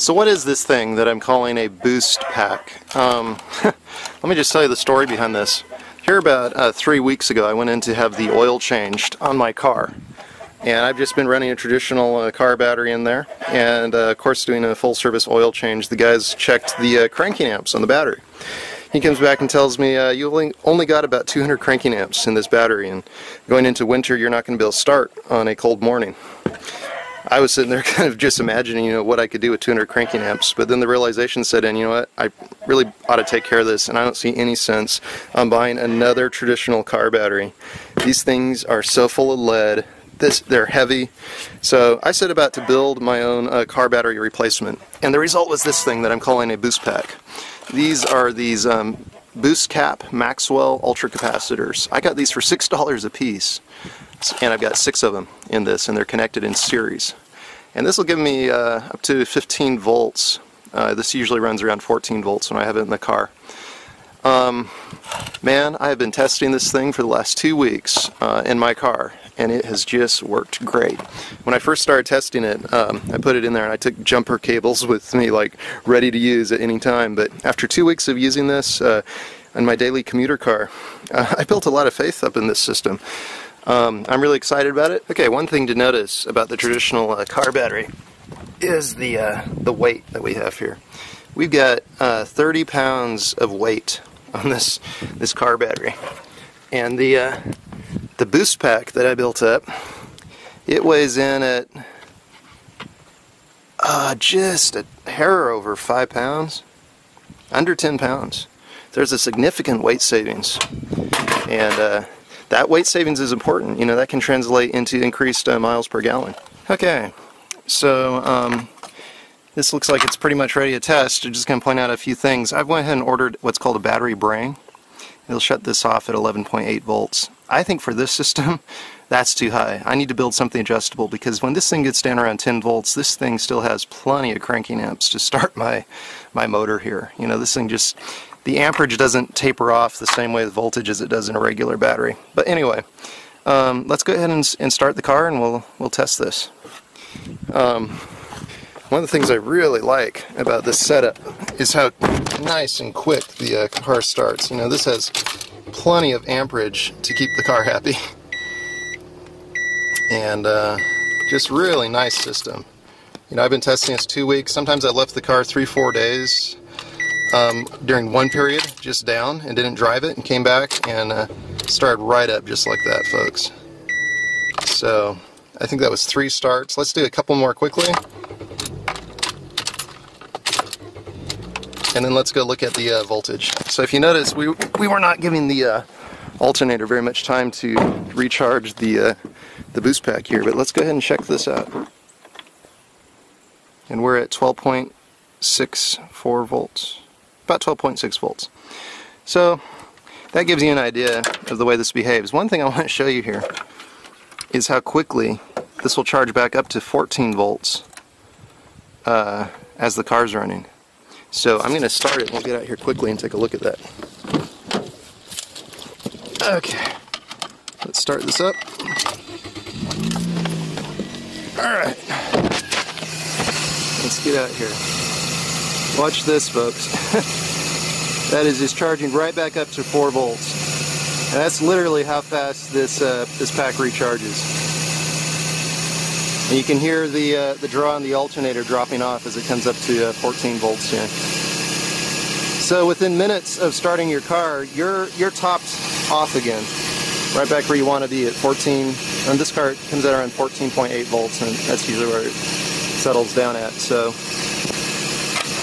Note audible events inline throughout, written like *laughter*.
So what is this thing that I'm calling a boost pack? Um, *laughs* let me just tell you the story behind this. Here about uh, three weeks ago I went in to have the oil changed on my car. And I've just been running a traditional uh, car battery in there and uh, of course doing a full service oil change. The guys checked the uh, cranking amps on the battery. He comes back and tells me, uh, you only, only got about 200 cranking amps in this battery and going into winter you're not going to be able to start on a cold morning. I was sitting there *laughs* kind of just imagining, you know, what I could do with 200 cranking amps, but then the realization set in, you know what, I really ought to take care of this, and I don't see any sense on buying another traditional car battery. These things are so full of lead, this they're heavy, so I set about to build my own uh, car battery replacement, and the result was this thing that I'm calling a boost pack. These are these um, Boost Cap Maxwell Ultra Capacitors. I got these for $6 a piece and I've got six of them in this and they're connected in series. And this will give me uh, up to 15 volts. Uh, this usually runs around 14 volts when I have it in the car um, man I have been testing this thing for the last two weeks uh, in my car and it has just worked great when I first started testing it um, I put it in there and I took jumper cables *laughs* with me like ready to use at any time but after two weeks of using this uh, in my daily commuter car uh, *laughs* I built a lot of faith up in this system um, I'm really excited about it. Okay, one thing to notice about the traditional uh, car battery is the uh, the weight that we have here. We've got uh, 30 pounds of weight on this this car battery, and the uh, the boost pack that I built up, it weighs in at uh, just a hair over five pounds, under 10 pounds. There's a significant weight savings, and uh, that weight savings is important. You know, that can translate into increased uh, miles per gallon. Okay, so um, this looks like it's pretty much ready to test. I'm just going to point out a few things. I've went ahead and ordered what's called a battery brain. It'll shut this off at 11.8 volts. I think for this *laughs* system, that's too high. I need to build something adjustable because when this thing gets down around 10 volts, this thing still has plenty of cranking amps to *laughs* start my, my motor here. You know, this thing just, the amperage doesn't taper off the same way the voltage as it does in a regular battery. But anyway, um, let's go ahead and, and, start the car and we'll, we'll test this. Um, one of the things I really like about this setup is how nice and quick the uh, car starts. You know, this has plenty of amperage to keep the car happy. *laughs* And uh, just really nice system. You know, I've been testing this two weeks. Sometimes I left the car three, four days um, during one period just down and didn't drive it and came back and uh, started right up just like that folks so I think that was three starts let's do a couple more quickly and then let's go look at the uh, voltage so if you notice we, we were not giving the uh, alternator very much time to recharge the uh, the boost pack here but let's go ahead and check this out and we're at 12.64 volts about 12.6 volts. So that gives you an idea of the way this behaves. One thing I want to show you here is how quickly this will charge back up to 14 volts uh, as the car's running. So I'm going to start it we'll get out here quickly and take a look at that. Okay, let's start this up. Alright, let's get out here. Watch this, folks. *laughs* that is just charging right back up to 4 volts. And that's literally how fast this uh, this pack recharges. And you can hear the uh, the draw on the alternator dropping off as it comes up to uh, 14 volts here. So within minutes of starting your car, you're you're topped off again, right back where you want to be at 14. And this car comes out around 14.8 volts, and that's usually where it settles down at. So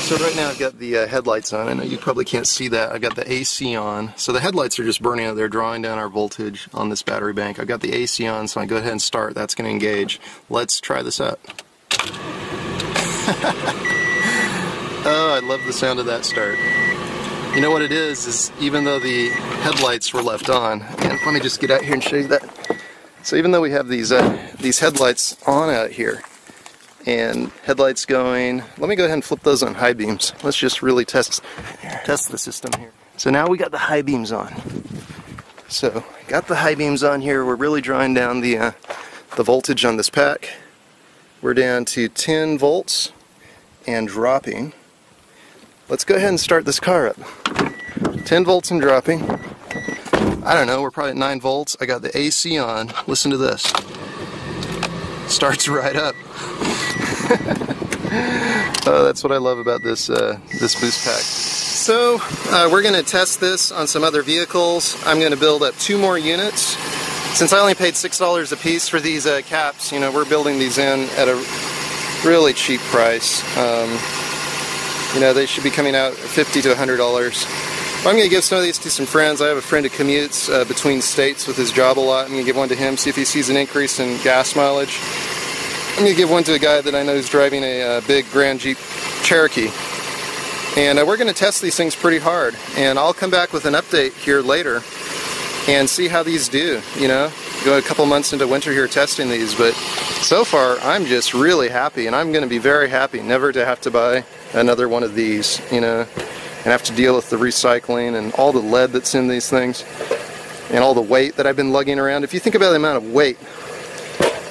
so right now I've got the uh, headlights on. I know you probably can't see that. I've got the AC on. So the headlights are just burning out. They're drawing down our voltage on this battery bank. I've got the AC on, so I go ahead and start. That's going to engage. Let's try this out. *laughs* oh, I love the sound of that start. You know what it is, is even though the headlights were left on, and let me just get out here and show you that. So even though we have these uh, these headlights on out here, and headlights going. Let me go ahead and flip those on high beams. Let's just really test test the system here. So now we got the high beams on. So got the high beams on here. We're really drawing down the uh, the voltage on this pack. We're down to 10 volts and dropping. Let's go ahead and start this car up. 10 volts and dropping. I don't know, we're probably at 9 volts. I got the AC on. Listen to this. Starts right up. *laughs* oh, that's what I love about this uh, this boost pack. So uh, we're going to test this on some other vehicles. I'm going to build up two more units. Since I only paid $6 a piece for these uh, caps, you know, we're building these in at a really cheap price. Um, you know, they should be coming out 50 to $100. I'm going to give some of these to some friends. I have a friend who commutes uh, between states with his job a lot. I'm going to give one to him, see if he sees an increase in gas mileage. I'm going to give one to a guy that I know is driving a uh, big Grand Jeep Cherokee. And uh, we're going to test these things pretty hard. And I'll come back with an update here later and see how these do, you know. Go a couple months into winter here testing these, but so far I'm just really happy and I'm going to be very happy never to have to buy another one of these, you know, and have to deal with the recycling and all the lead that's in these things and all the weight that I've been lugging around. If you think about the amount of weight,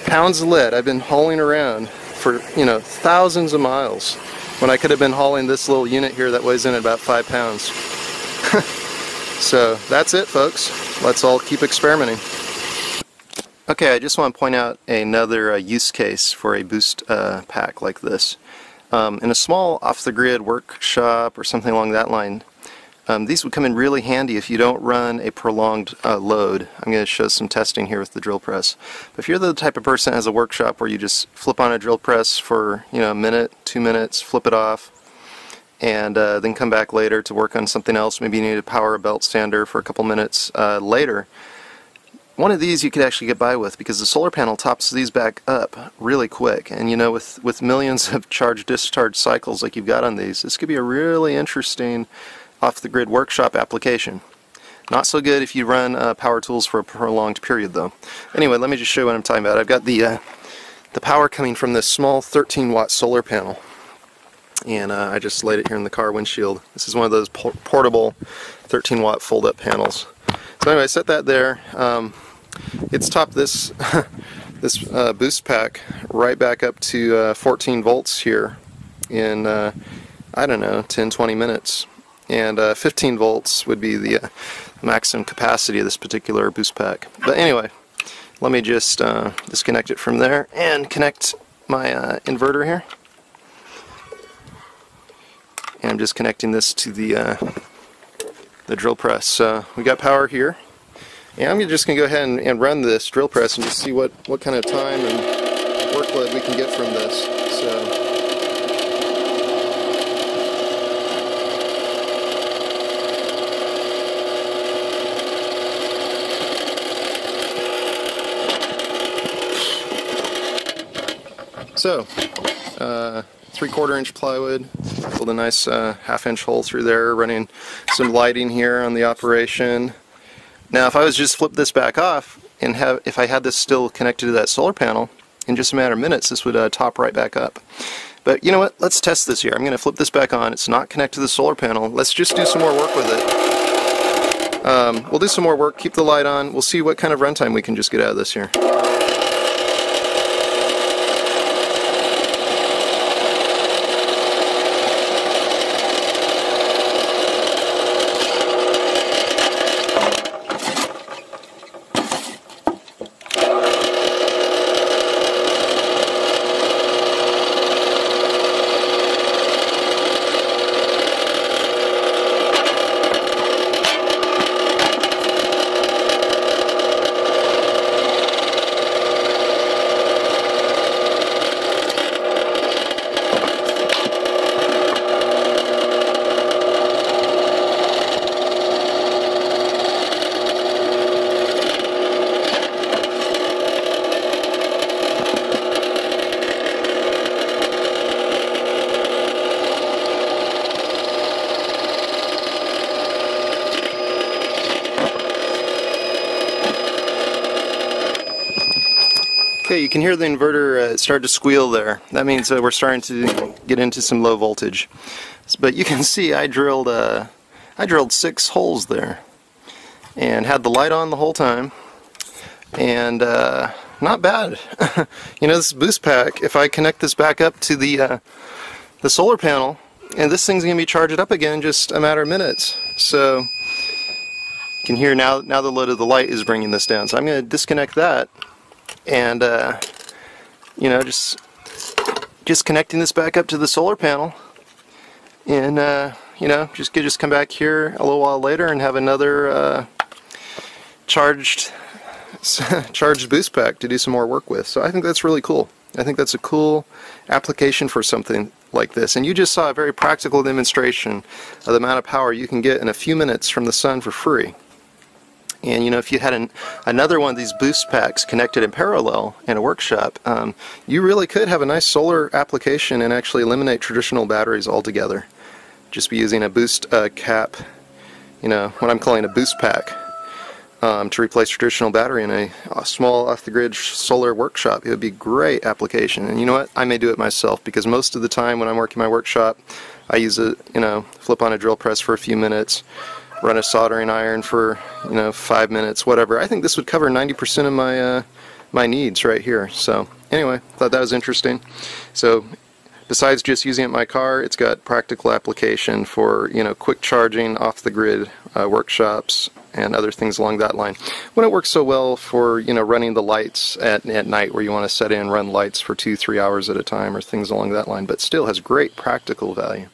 pounds of lead I've been hauling around for, you know, thousands of miles when I could have been hauling this little unit here that weighs in at about five pounds. *laughs* so that's it folks. Let's all keep experimenting. Okay, I just want to point out another uh, use case for a boost uh, pack like this. Um, in a small off-the-grid workshop or something along that line, um, these would come in really handy if you don't run a prolonged uh, load. I'm going to show some testing here with the drill press. But if you're the type of person that has a workshop where you just flip on a drill press for you know a minute, two minutes, flip it off, and uh, then come back later to work on something else, maybe you need to power a belt sander for a couple minutes uh, later, one of these you could actually get by with because the solar panel tops these back up really quick and you know with with millions of *laughs* charge discharge cycles like you've got on these this could be a really interesting off the grid workshop application. Not so good if you run uh, power tools for a prolonged period though. Anyway let me just show you what I'm talking about. I've got the uh, the power coming from this small 13 watt solar panel. And uh, I just laid it here in the car windshield. This is one of those portable 13 watt fold up panels. So anyway I set that there. Um, it's topped this *laughs* this uh, boost pack right back up to uh, 14 volts here in uh, I don't know 10-20 minutes and uh, 15 volts would be the uh, maximum capacity of this particular boost pack but anyway let me just uh, disconnect it from there and connect my inverter here and I'm just connecting this to the the drill press so we got power here and I'm just going to go ahead and, and, run this drill press and just see what, what kind of time and workload we can get from this. So. So, uh, three quarter inch plywood, build a nice uh, half inch hole through there, running some lighting here on the operation. Now if I was just flip this back off and have if I had this still connected to that solar panel in just a matter of minutes this would uh, top right back up. But you know what, let's test this here. I'm going to flip this back on. It's not connected to the solar panel. Let's just do some more work with it. Um, we'll do some more work, keep the light on. We'll see what kind of runtime we can just get out of this here. You can hear the inverter uh, start to squeal there. That means uh, we're starting to get into some low voltage. But you can *laughs* see I drilled uh, I drilled six holes there and had the light on the whole time and uh, not bad. *laughs* you know this boost pack, if I connect this back up to the uh, the solar panel, and this thing's going to be charged up again in just a matter of minutes. So you can hear now, now the load of the light is bringing this down. So I'm going to disconnect that and, uh, you know, just, just connecting this back up to the solar panel and, uh, you know, just could just come back here a little while later and have another uh, charged *laughs* charged boost pack to do some more work with. So I think that's really cool. I think that's a cool application for something like this. And you just saw a very practical demonstration of the amount of power you can get in a few minutes from the sun for free. And you know, if you had an, another one of these boost packs connected in parallel in a workshop, um, you really could have a nice solar application and actually eliminate traditional batteries altogether. Just be using a boost uh, cap, you know, what I'm calling a boost pack um, to replace traditional battery in a, a small off-the-grid solar workshop. It would be great application. And you know what? I may do it myself because most of the time when I'm working my workshop, I use it, you know, flip on a drill press for a few minutes, run a soldering iron for, you know, five minutes, whatever. I think this would cover 90% of my uh, my needs right here. So anyway, thought that was interesting. So besides just using it in my car, it's got practical application for you know quick charging off the grid uh, workshops and other things along that line. When it works so well for you know running the lights at, at night where you want to set in run lights for two three hours at a time or things along that line, but still has great practical value.